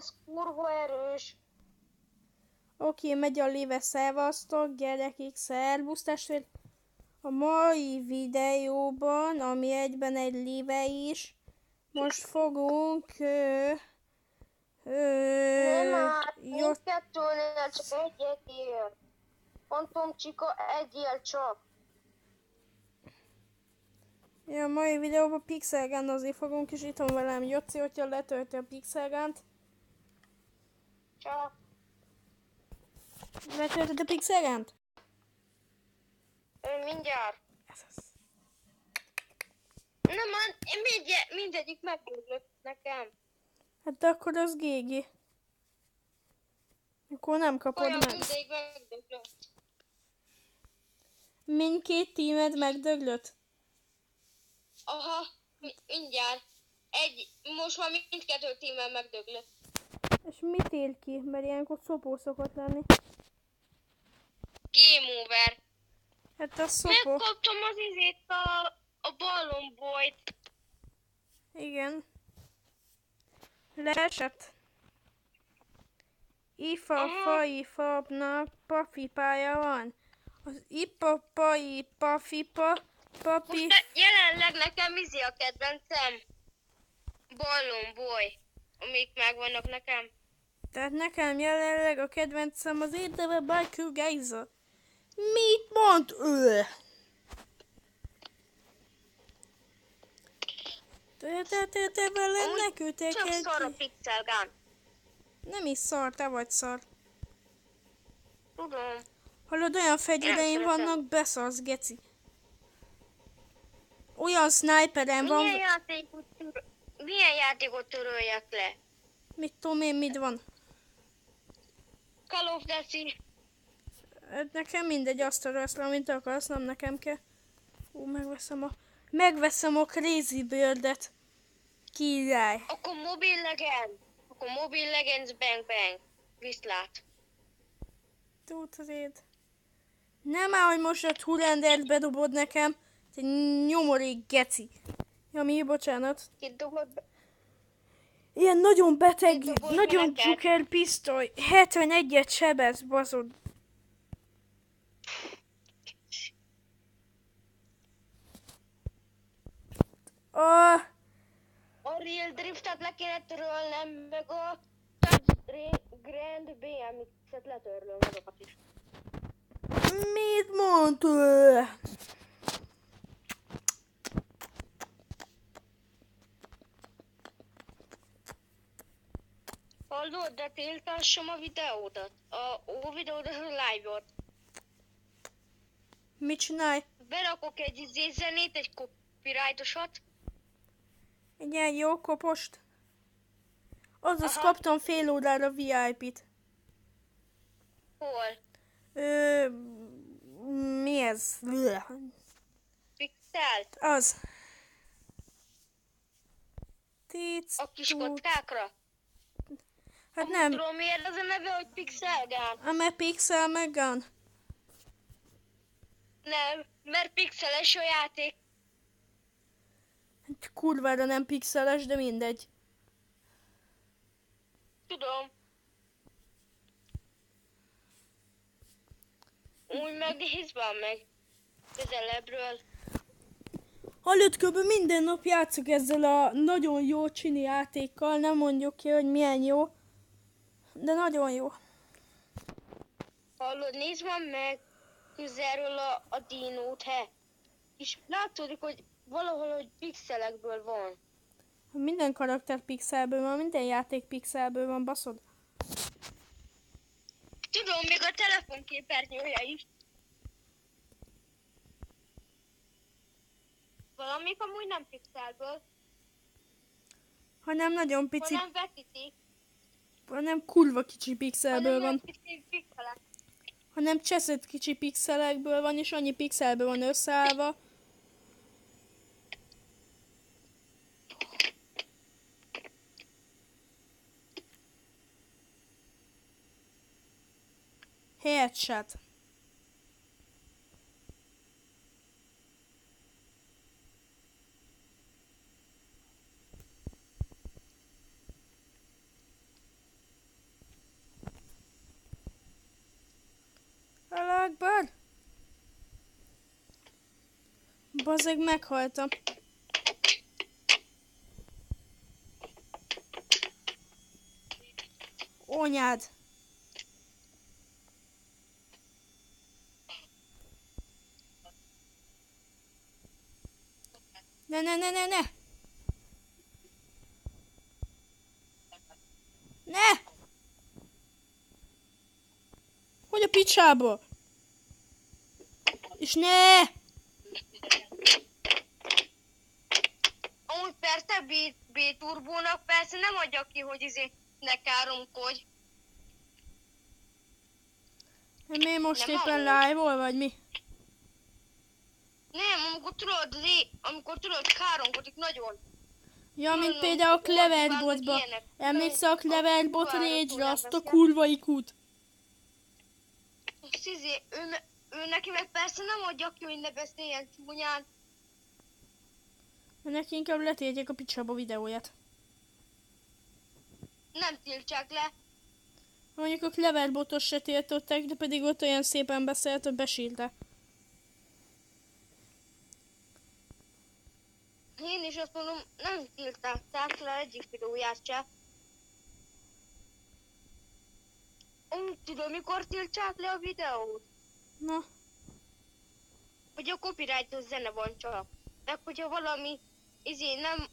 ez kurva erős. Oké, megy a live, szevasztok, gyerekek, szervusz testvér. A mai videóban, ami egyben egy live is, most fogunk... Ö, ö, Nem már, jó, mindkettőnél csak egyet él. Mondtam, Csika, egy él csak. Ja, a mai videóban pixelgánozni fogunk, és itt van velem Joci, hogyha letölti a pixelgánt. Csak. Letöltöd a pixelgánt? Ő mindjárt. Ez az. Nem, man, én mindjárt, mindegyik megdöglött nekem. Hát de akkor az gégi. Akkor nem kapod Olyan meg. mindegyik megdöglött. Mindkét tímed megdöglött? Aha, mi- mindjárt. Egy, most már mindkettő tímmel megdöglött. És mit ér ki? Mert ilyenkor szopó szokott lenni. Game over. Hát a szopó. Megkaptam az izét a, a ballonboyt. Igen. Leesett. Ifa, Aha. fai, fabnak pafipája van. Az ipa, pai, pafipa, papi... Most jelenleg nekem izi a kedvencem. Ballonboy. Amik megvannak nekem. Tehát nekem jelenleg a kedvencem az érdeve Biker Geyser. Mit mond ő? Te, te, te, te Amúgy ne Csak szar a pixel gun. Nem is szar, te vagy szar. Tudom. Hallod, olyan fegyvereim vannak, beszarsz, geci. Olyan sniperem van, Milyen játékot. Milyen játékot töröljek le? mit tudom én, mit van. Call of Duty. Nekem mindegy, azt törölsz amit akarsz, nem nekem kell. Ú, megveszem a... Megveszem a Crazy Bird-et. Király. Akkor Mobile Legends. Akkor Mobile Legends Bang Bang. Viszlát. Tudod. Nem áll, hogy most a Turandert bedobod nekem. Te nyomorék geci. Ja, mi? Bocsánat. Dobod be. Ilyen nagyon beteg, nagyon csuker pisztoly. 71-et sebez, baszod. Ah, A Real Driftet le kéne törölnem, meg a Grand BMX-et letörlöm azokat is. mit mond Hallod, de tiltassam a videódat. A, a videódat, a live-ot. Mit csinálj? Berakok egy izé zenét, egy copyrightosat. Egy ilyen jó kopost? Azaz Aha. kaptam fél órára VIP-t. Hol? Ö, mi ez? Pixelt? Az. Tíc, A kis kockákra? Hát nem, Tudom miért az a neve, hogy Pixel Gun? ame pixel meg gun. Nem, mert pixeles a játék. Hát Kurvára nem pixeles, de mindegy. Tudom. Úgy megnézd van meg. Közelebbről. Hallott kb. minden nap játszok ezzel a nagyon jó csini játékkal, nem mondjuk ki, hogy milyen jó. De nagyon jó. Hallod, nézd van meg közelről a, a dinót, he. És látszódik, hogy valahol, hogy pixelekből van. Minden karakter pixelből van, minden játék pixelből van, baszod. Tudom, még a telefonképernyője is. Valamik amúgy nem pixelből, Hanem nagyon pici, hanem vetítik. Hanem kurva kicsi pixelből van. pici pixelek. hanem cseszett kicsi pixelekből van, és annyi pixelből van összeállva. Headshot. Bazzeg meghaltam. Onyád. Ne, ne, ne, ne, ne! Ne! Hogy a picsába? És ne! Amúgy persze B, B turbónak persze nem adja ki, hogy izé ne káromkodj. Mi most Nem éppen live-ol, vagy mi? Nem, amikor tudod, lé, amikor tudod káromkodik nagyon. Ja, mint Tudom, például a hol Clever vágnak botba. ilyenek. Emlékszel a Clever bot kurvára rage azt a kurva ikút? És izé, ő, ő neki meg persze nem adja ki, hogy ne beszéljen csúnyán. Neki inkább letérjek a picsába videóját. Nem tiltsák le. Mondjuk a Clever botos se tiltották, de pedig ott olyan szépen beszélt, hogy besírta. Én is azt mondom, nem tiltották le egyik videóját se. Úgy tudom, mikor tiltsák le a videót? Na, hogy a copyrightos zene van csak. De hogyha valami izé nem,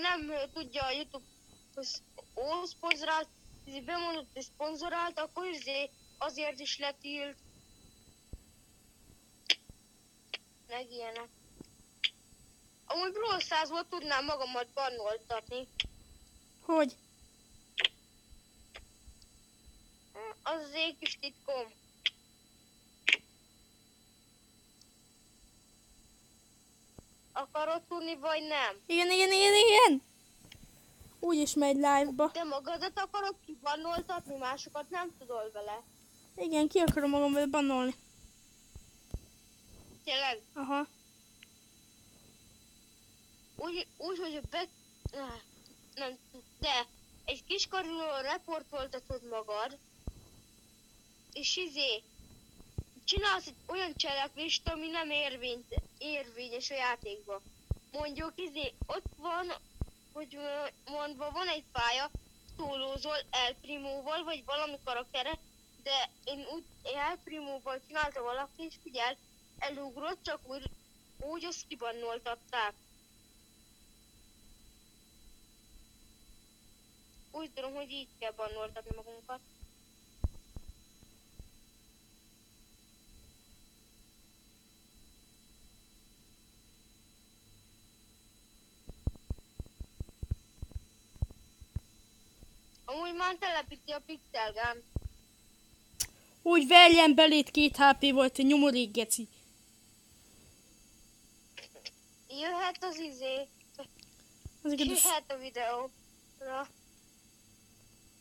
nem tudja a Youtube hogy ó, szponzorált, izé bemondott, hogy szponzorált, akkor izé azért is letilt. Meg ilyenek. Amúgy Brawl Starsból tudnám magamat bannoltatni. hogy? Az az egy kis titkom. Akarod tudni, vagy nem? Igen, igen, igen, igen! Úgy is megy live-ba. Te magadat akarod kibannoltatni, másokat nem tudod vele. Igen, ki akarom magam vele bannolni. Tényleg, Aha. úgy, úgy hogy be... Ah, Nem de egy kis karuló reportoltatod magad, és izé, csinálsz egy olyan cselekvést, ami nem érvényt, érvényes a játékban. Mondjuk izé, ott van, hogy mondva van egy pálya, szólózol El Primóval, vagy valami karaktere, de én úgy El Primóval csinálta valaki, és figyel, elugrott, csak úgy, úgy azt kibannoltatták. Úgy tudom, hogy így kell bannoltatni magunkat. Már telepíti a pixelgán. Úgy verjen belét két HP volt a nyomorék geci. Jöhet az izé, Ezeket a, jöhet a videóra.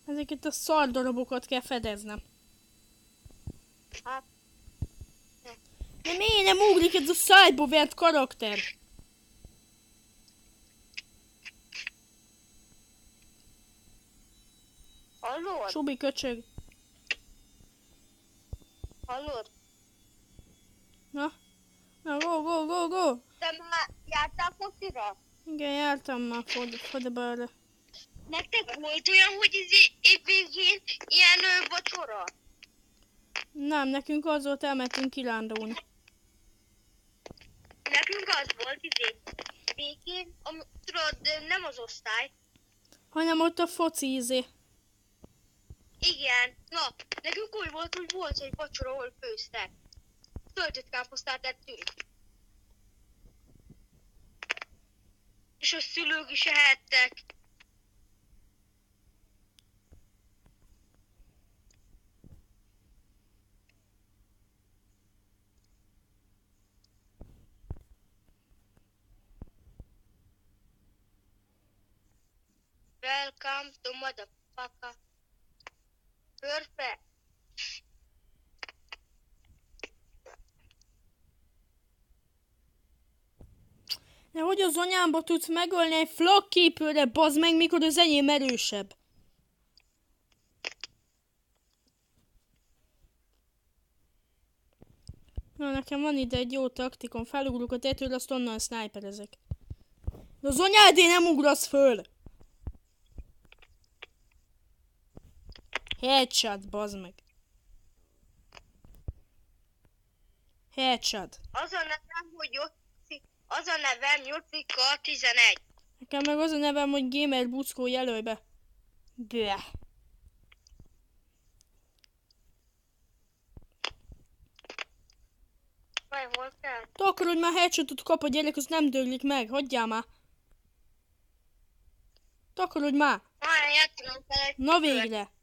ezeket a szardarabokat kell fedeznem. Hát, De miért nem ugrik ez a szájba vert karakter? Hallod? Subi köcsög. Hallod? Na? Na, go, go, go, go! Te már jártál focira? Igen, jártam már fordabára. Nektek volt olyan, hogy izé évvégén ilyen ö, vacsora? Nem, nekünk az volt, elmentünk kirándulni. Nekünk az volt izé végén, ami, tudod, nem az osztály. Hanem ott a foci izé. Igen, na, nekünk úgy volt, hogy volt egy vacsora, ahol főztek. Töltött káposztát ettünk. És a szülők is ehettek. Welcome to motherfucker. Perfect. De hogy az anyámba tudsz megölni egy flakképőre, bazd meg, mikor az enyém erősebb? Na, nekem van ide egy jó taktikom. Felugrok a tetőre, azt onnan sniperezek. De az anyádé nem ugrasz föl! Headshot, bazd meg. Headshot. Az a nevem, hogy Jocsi, az a nevem Jocika 11. Nekem meg az a nevem, hogy Gamer Buckó jelölj be. Te akkor, hogy már headshotot kap a gyerek, az nem döglik meg. Hagyjál már. Hogy már. Már játszom fel egy Na végre.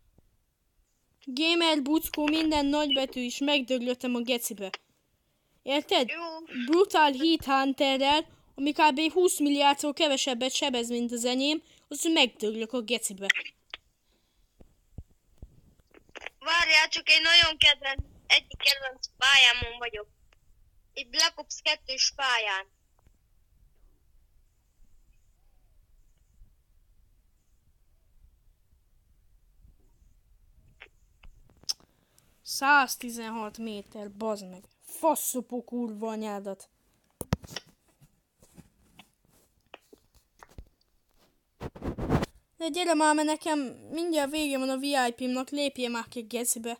Gamer Buckó minden nagybetű is megdöglöttem a gecibe. Érted? Jó, Brutal Heat Hunterrel, ami kb. 20 milliárdszor kevesebbet sebez, mint az enyém, az megdöglök a gecibe. várjál, csak egy nagyon kedvenc, egyik kedvenc pályámon vagyok. Egy Black Ops 2-s pályán. – 116 méter, bazd meg. Faszopó kurva anyádat. De gyere már, mert nekem mindjárt vége van a VIP-mnak, lépjél már ki gecibe.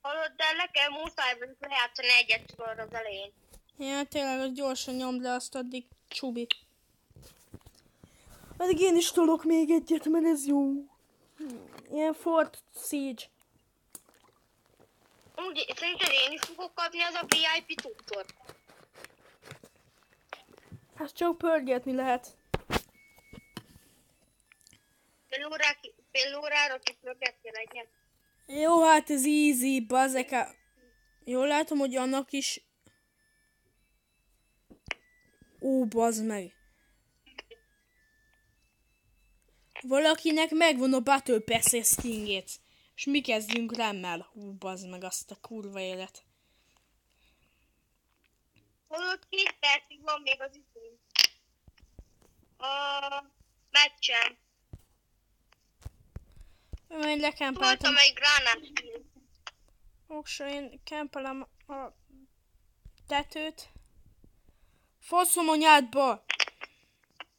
Hallod, de nekem muszáj vagyok lejátszani egyet tudod az elején. Ja, tényleg, az gyorsan nyomd le azt addig, csubi. Addig én is tolok még egyet, mert ez jó. Ilyen Fort Siege. Úgy, szerinted én is fogok kapni az a VIP tudtort. Hát csak pörgetni lehet. Fél, órá, fél órára kipörgetni legyen. Jó, hát ez easy, bazeka. Jól látom, hogy annak is... Ó, bazd meg. Valakinek megvan a Battle pass skingét. És mi kezdjünk remmel. Ú, bazd meg azt a kurva élet. Hallod, két percig van még az idő. A meccsen. Én lekempeltem. Voltam egy gránát. Oksa, én kempelem a tetőt. Faszom a nyádba!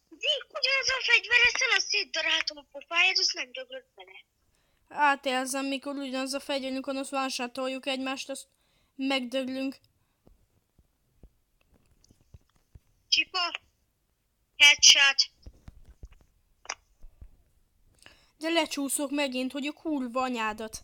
Zik, ugyanaz a fegyver, ezt a szétdaráltam a pofáját, azt nem döglött bele. Átérzem, mikor ugyanaz a fegyverünkön, azt vánsátoljuk egymást, azt megdöglünk. Csipa. Headshot. De lecsúszok megint, hogy a kurva anyádat.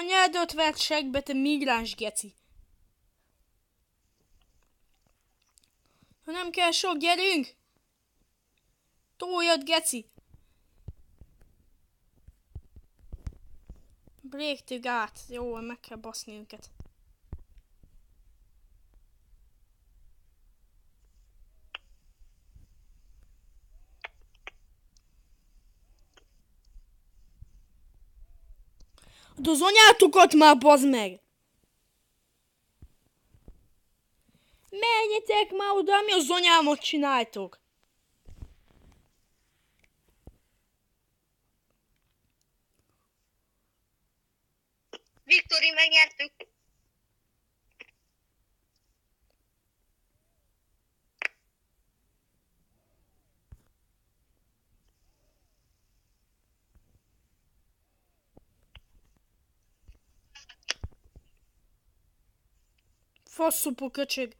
Anyádat vert segbe, te migráns geci. Ha nem kell sok, gyerünk! Tóljad, geci! Break át. Jó, meg kell baszni őket. De az anyátokat már, bazd meg! Menjetek már oda, mi az anyámat csináltok? Viktori, megnyertük. Faszopó köcsög.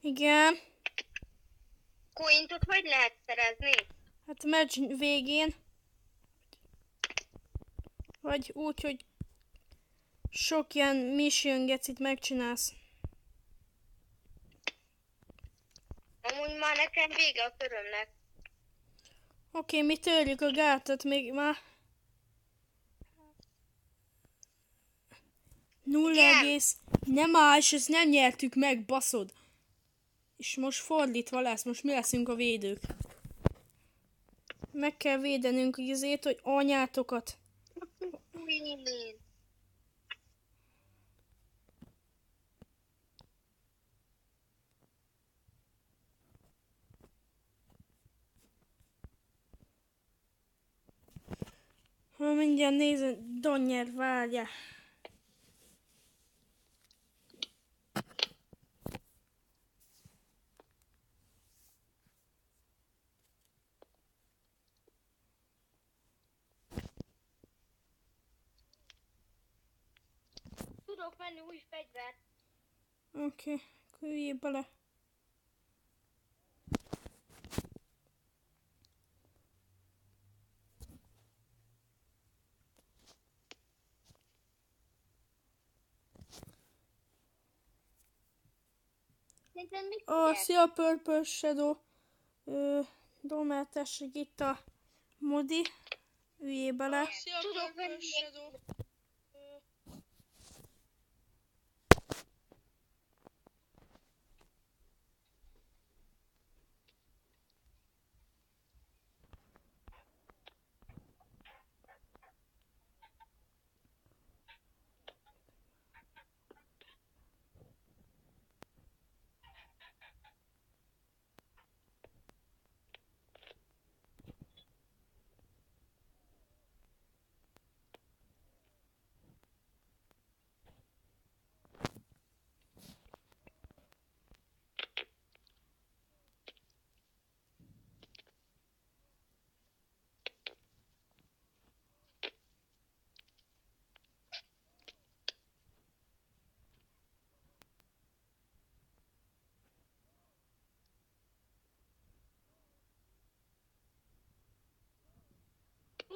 Igen. Cointot hogy lehet szerezni? Hát meccs végén. Vagy úgy, hogy sok ilyen mission gecit megcsinálsz. Amúgy már nekem vége a körömnek. Oké, mi törjük a gátat még már. Nulla Igen. egész. Nem más, ezt nem nyertük meg, baszod. És most fordítva lesz, most mi leszünk a védők. Meg kell védenünk azért, hogy anyátokat. Ha mindjárt nézem, Donyer várja. Tudok venni új fegyvert. Oké, okay. akkor üljél bele. Ó, figyelsz? szia Purple Shadow. Ö, Domel, tessék itt a modi. Üljél bele. Szia, Tudok venni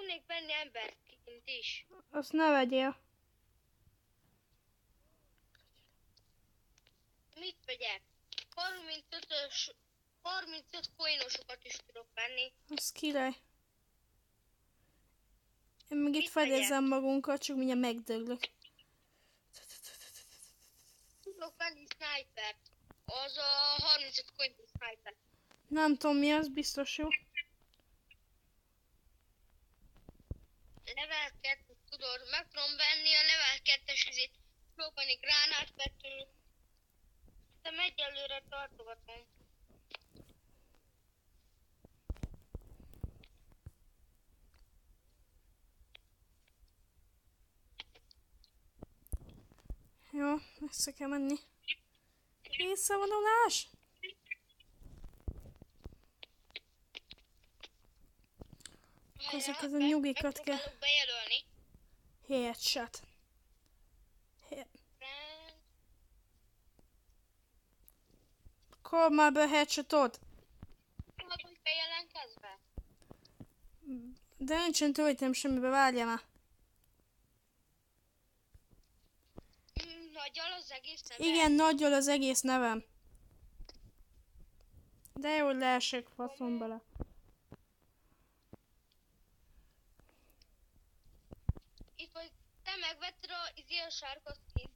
Tudnék venni emberként is. Azt ne vegyél. Mit vegyek? 35-ös 35 coinosokat is tudok venni. Az király. Én itt Mit vegyek? fedezem magunkat, csak mindjárt megdöglök. Tudok venni snipert. Az a 35 coinos sniper. Nem tudom mi az, biztos jó. Level 2 tudod, meg tudom venni a level 2-es izét. Tudok venni gránátvetőt. De egyelőre tartogatom. Jó, vissza kell menni. Visszavonulás! Ezeket a nyugikat kell. Bejelölni. Headshot. He- Friend. Kol már be headshotot. Tudod, hogy bejelentkezve? De nincsen töltem semmibe, várjál már. Mm, Nagyal az egész neve. Igen, nagyol az egész nevem. De jó, leesek faszom bele. Itt vagy, te megvetted a, izé a sárga skin.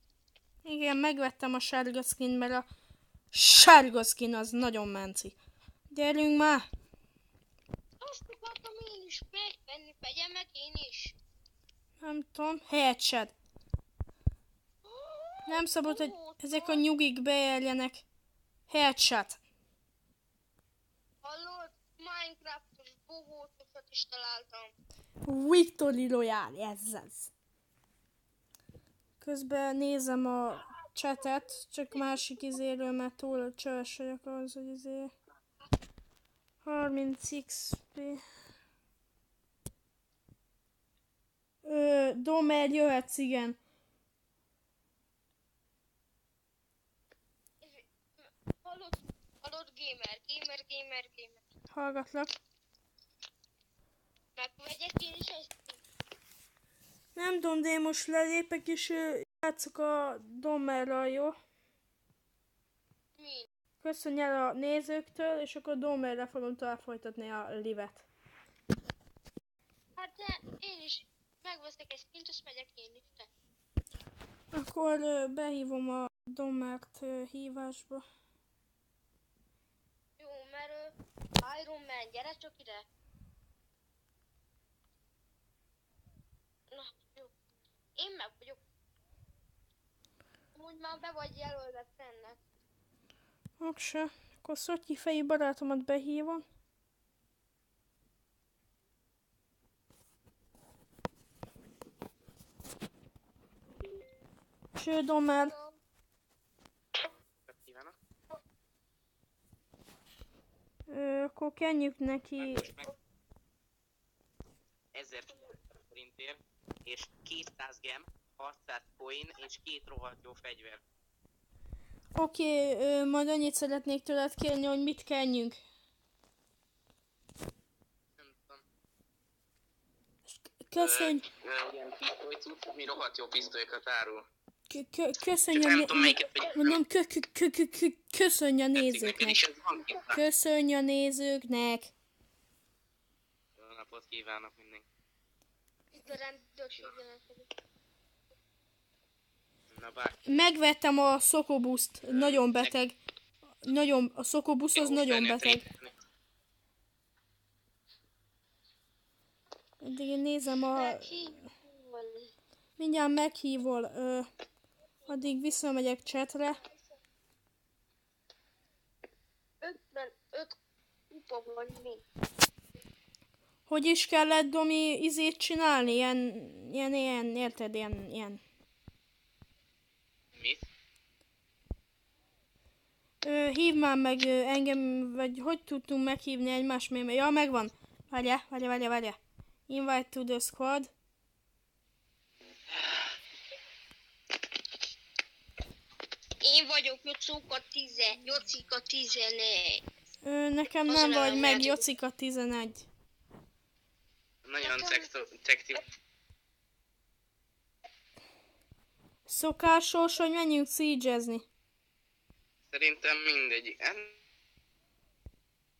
Igen, megvettem a sárga skin, mert a sárga skin az nagyon menci. Gyerünk már! Azt akartam én is megvenni, vegyem meg én is. Nem tudom, headshot. Nem szabad, hogy ezek a nyugik bejeljenek. Headshot. Hallod? Minecraftos bohótosat is találtam. Victory Royale, ez az. Közben nézem a chatet, csak másik izéről, mert túl csöves vagyok az, hogy izé... 30 XP. Ö, Domer, jöhetsz, igen. Hallod? gamer, gamer, gamer. Hallgatlak. Megvegyek én is egy Nem tudom, de én most lelépek, és játszok a Domerral, jó? mi? Köszönj el a nézőktől, és akkor Domerre fogom tovább folytatni a livet. Hát de én is megveszek egy azt megyek én is. Akkor behívom a Domert ö, hívásba. Jó, mert Iron Man, gyere csak ide. Na. Én meg vagyok. Úgy már be vagy jelölve ennek. Okse. Akkor Szotyi fejű barátomat behívom. Cső Domer. kívánok. Ö, akkor kenjük neki. Meg 1000 forintért, és 200 gem, 600 coin, és két rohadt jó fegyver. Oké, ö, majd annyit szeretnék tőled kérni, hogy mit kenjünk. Köszönj, ilyen pisztoly mi rohadt jó pisztolyokat árul. kö- kö- köszönj Csak a, nem tudom melyiket mondom, köszönj a nézőknek. Köszönj a nézőknek. Jó napot kívánok mindenki. Na bár. Megvettem a Szokobuszt, nagyon beteg. Nagyon, a Szokobusz az nagyon beteg. Addig én nézem a... Mindjárt meghívol. Ö, addig visszamegyek chatre. 55 kupa van mi. Hogy is kellett Domi izét csinálni? Ilyen, ilyen, ilyen, érted? Ilyen, ilyen. Mit? Ö, hív már meg ö, engem, vagy hogy tudtunk meghívni egymást? Mert, ja, megvan. Várja, várja, várja, várja. Invite to the squad. Én vagyok Jocóka 10, Jocika 11. Ö, nekem Az nem vagy meg Jocika 11. Nagyon szexo- szexi. Szokásos, hogy menjünk siege Szerintem mindegyik. Hát,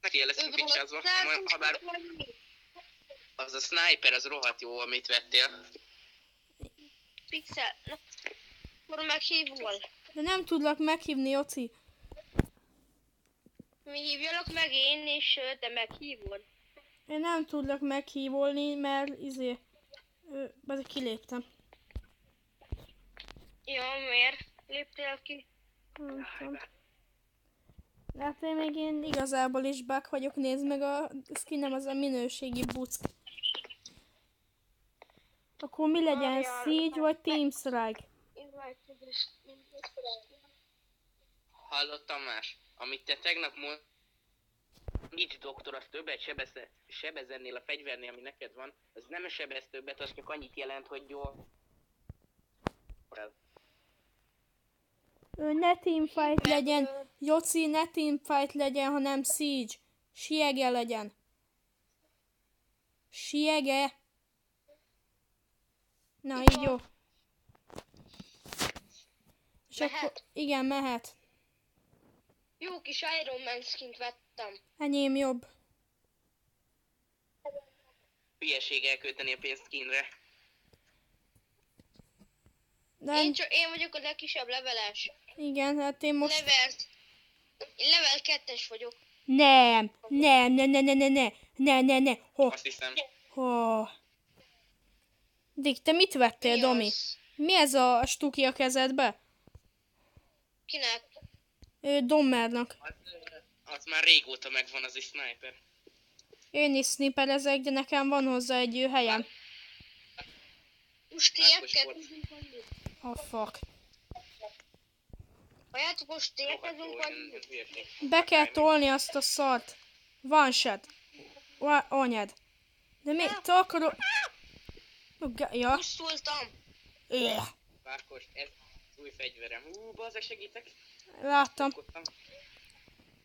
Neki leszünk picsázva. Ha bár az a sniper, az rohadt jó, amit vettél. Pixel. Na, akkor meghívol. De nem tudlak meghívni, Joci. Mi hívjalak meg én, és te meghívod. Én nem tudlak meghívolni, mert izé... Ö, kiléptem. Ja, miért léptél ki? Nem tudom. Hát én még én igazából is bug vagyok, nézd meg a skinem, az a minőségi buck. Akkor mi legyen, Várjál. Siege vagy Team Strike? Hallottam más? Amit te tegnap mond... Nincs doktor, az többet sebez, sebez ennél a fegyvernél, ami neked van. Az nem sebez többet, az csak annyit jelent, hogy jó. Ö, ne teamfight legyen, Joci, ne teamfight legyen, hanem Siege. Siege legyen. Siege. Na, így jó. És Mehet? akkor, igen, mehet. Jó kis Iron Man skint vettem. Enyém jobb. Hülyeség elkölteni a pénzt kínre. De Én, csak, én vagyok a legkisebb leveles. igen, hát én most... Level... Én level 2-es vagyok. Nem, nem, ne, ne, ne, ne, ne, ne, ne, ne, ho, Azt hiszem. ho. Dik, te mit vettél, Mi Domi? az? Mi ez a stuki a kezedbe? Kinek? Ö, Dommernak. Az, az már régóta megvan az is sniper. Én is sniperezek, de nekem van hozzá egy helyem. Télyeket volt. tudunk adni. Oh, fuck. Ilyen hülyeség. Be kell tolni azt a szart. One shot. Anyád. De mi? Te akarod... Ja. Pusztultam. Ugh. Márkos, ez az új fegyverem. Ú, bazzeg segítek. Láttam. Kaptam.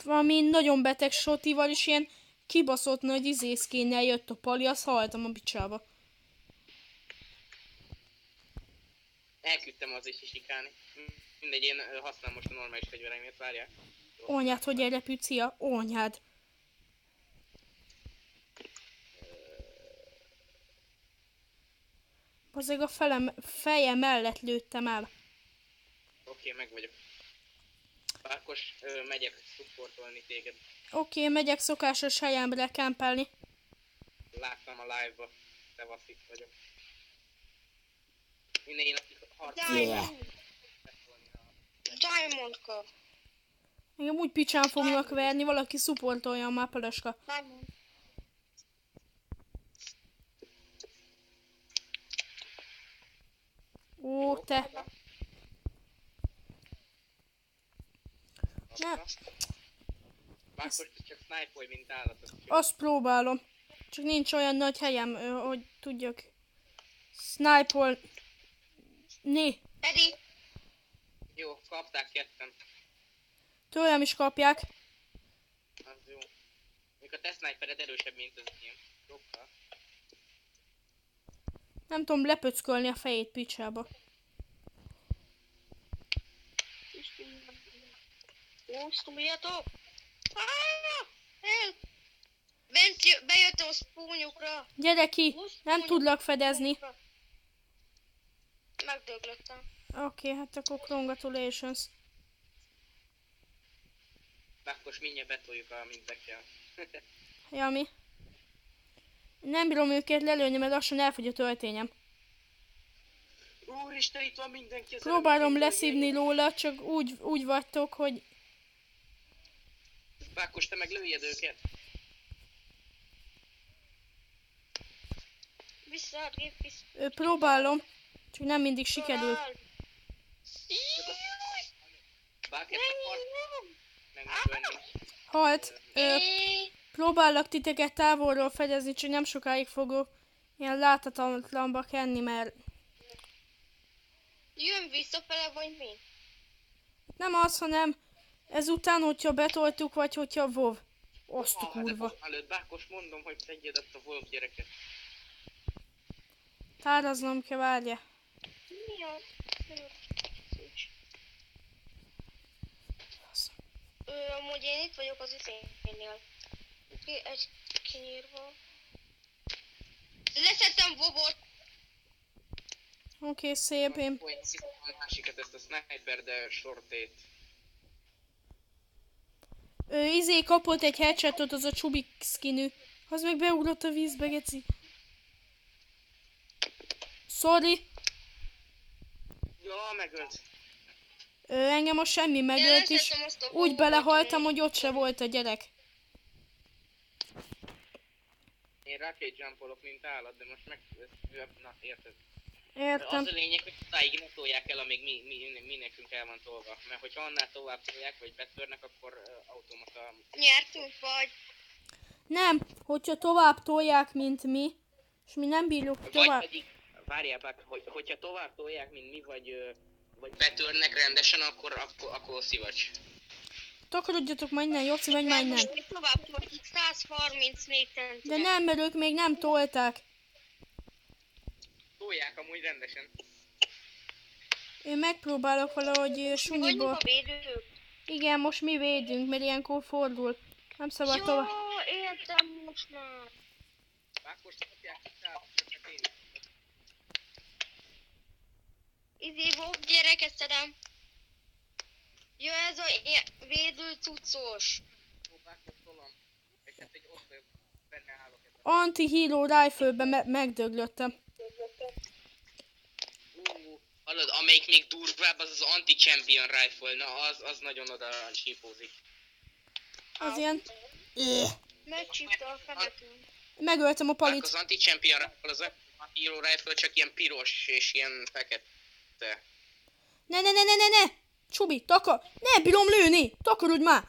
Valami nagyon beteg sotival, és ilyen kibaszott nagy izészkénnel jött a pali, azt haltam a bicsába. Elküldtem az is isikálni. Mindegy, én használom most a normális fegyvereimet, várjál. Onyád, hogy erre pücia? Onyád. Azért a felem, feje mellett lőttem el. Oké, meg vagyok. Bákos, ö, megyek supportolni téged. Oké, megyek szokásos helyemre kempelni. Láttam a live-ba. Te vasszit vagyok. Minden én, akik harcolni. Diamond. Kap. Engem úgy picsán fognak verni, valaki szupportolja már palaska. Diamond. Ó, te. Csak snipe mint állatok. Azt próbálom. Csak nincs olyan nagy helyem, hogy tudjak snipe Né, Edi. Jó, kapták ketten. tőlem is kapják. Az jó. Még a te snipered erősebb, mint az enyém. Sokkal. Nem tudom lepöckölni a fejét picsába. Úsztumjatok! El! Bent jö- bejöttem a spúnyukra. Gyere ki, nem tudlak fedezni. Megdöglöttem. Oké, okay, hát akkor congratulations. Bákos, mindjárt betoljuk a mindekkel. Jami. Nem bírom őket lelőni, mert lassan elfogy a töltényem. Úristen, itt van mindenki. Próbálom leszívni róla, csak úgy, úgy vagytok, hogy Bákos, te meg lőjed őket. Vissza, gép, vissza. ö, próbálom, csak nem mindig sikerül. Halt. Ö, próbálok titeket távolról fedezni, csak nem sokáig fogok ilyen láthatatlanba kenni, mert Jön visszafele, vagy mi? nem az, hanem ezután, hogyha betoltuk, vagy hogyha vov. Azt a Ah, de kurva. most előtt Bákos, mondom, hogy tegyed azt a Wolf gyereket. Táraznom kell, várja. Mi a... Ö, amúgy én itt vagyok az. Ki, egy kinyírva. Leszettem vobot. Oké, okay, szép, én Olyan szívem a másikat, ezt a sniper, de sortét. Ő izé kapott egy headshotot az a csubik skinű. Az meg beugrott a vízbe, geci. Sorry. Ja, megölt. Ö, engem most semmi megölt is. Úgy belehaltam, hogy- ott se volt a gyerek. Én rocket jumpolok, mint állat, de most meg... Na, érted? Értem. Az a lényeg, hogy odáig ne tolják el, amíg mi, mi, mi nekünk el van tolva. Mert hogyha annál tovább tolják, vagy betörnek, akkor uh, automata... Nyertünk vagy. Nem, hogyha tovább tolják, mint mi, és mi nem bírjuk Vagy tovább. pedig, várjál bár, hogy, hogyha tovább tolják, mint mi, vagy, vagy betörnek rendesen, akkor, akkor, akkor szivacs. Takarodjatok már innen, Jossi, megy már innen. Most még tovább toljuk 134 centire. De nem, mert ők még nem tolták. Tolják amúgy rendesen. Én megpróbálok valahogy sunyiból. Igen, most mi védünk, mert ilyenkor fordul. Nem szabad tovább. Jó, értem most már. Bákos kapják. Izé, volt gyereket szedem. Jó, ez a védő cuccos. Hát. Anti-hero rifle-be me- megdöglöttem. Hallod, amelyik még durvább, az az anti-champion rifle. Na, az, az nagyon oda sípózik. Az ilyen... Megcsípte a fenekünk. Megöltem a Palit. Az anti-champion rifle, az a hero rifle csak ilyen piros és ilyen fekete. Ne, ne, ne, ne, ne, ne! Csubi, takar! Ne, bírom lőni! Takarodj már!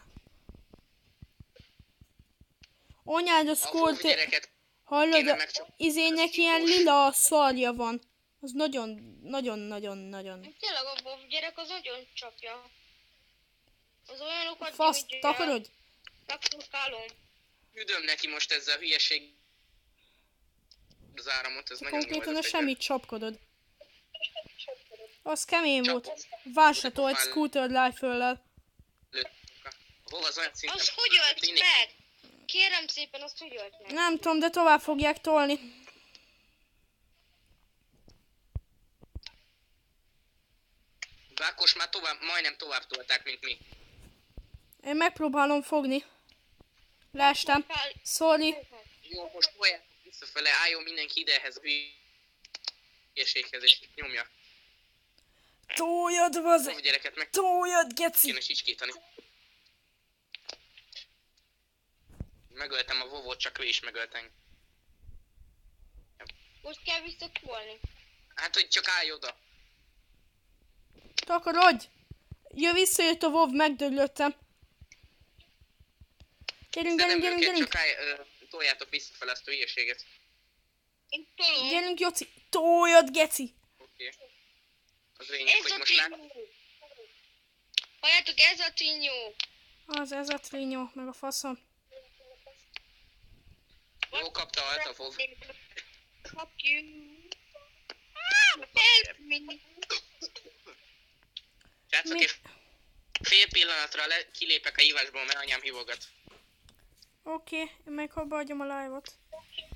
Anyád a szkolt... Hallod, izének ilyen lila szarja van. Az nagyon, nagyon, nagyon, nagyon. Tényleg a Bob gyerek az nagyon csapja. Az olyanokat Fasz, takarodj! Megturkálom. Üdöm neki most ezzel a hülyeség. Az áramot, ez nagyon jó. Konkrétan a semmit csapkodod. Az kemény Csak- volt. Vársatolt scooter life Lőtt. Hova az olyan szinten? Az hogy ölt meg? Kérem szépen, azt hogy ölt meg? Nem tudom, de tovább fogják tolni. Vákos már tovább, majdnem tovább tolták, mint mi. Én megpróbálom fogni. Leestem. Sorry. Jó, most tolják visszafele, álljon mindenki ide ehhez a hülyeséghez, és nyomja. Tójad, Jó vaze! gyereket meg Tójad, geci! kéne csicskítani. Megöltem a vovót, csak ő is megölt engem. Most kell visszatolni. Hát, hogy csak állj oda. Takarodj! Jö, visszajött a WoW, megdöglöttem. Gyerünk, gyerünk, gyerünk, gyerünk! állj, ö, toljátok visszafele ezt a hülyeséget. Én tolom. Gyerünk, Joci! Tójad, geci! Oké. Az lényeg, Ez hogy a most lát... trinyó. Halljátok, ez a trinyó. Az, ez a trinyó, meg a faszom. Jó, kapta a vov. Fuck you. Ah, help me. Srácok, Mi? és fél pillanatra le, kilépek a hívásból, mert anyám hívogat. Oké, okay, én meg abba hagyom a live-ot.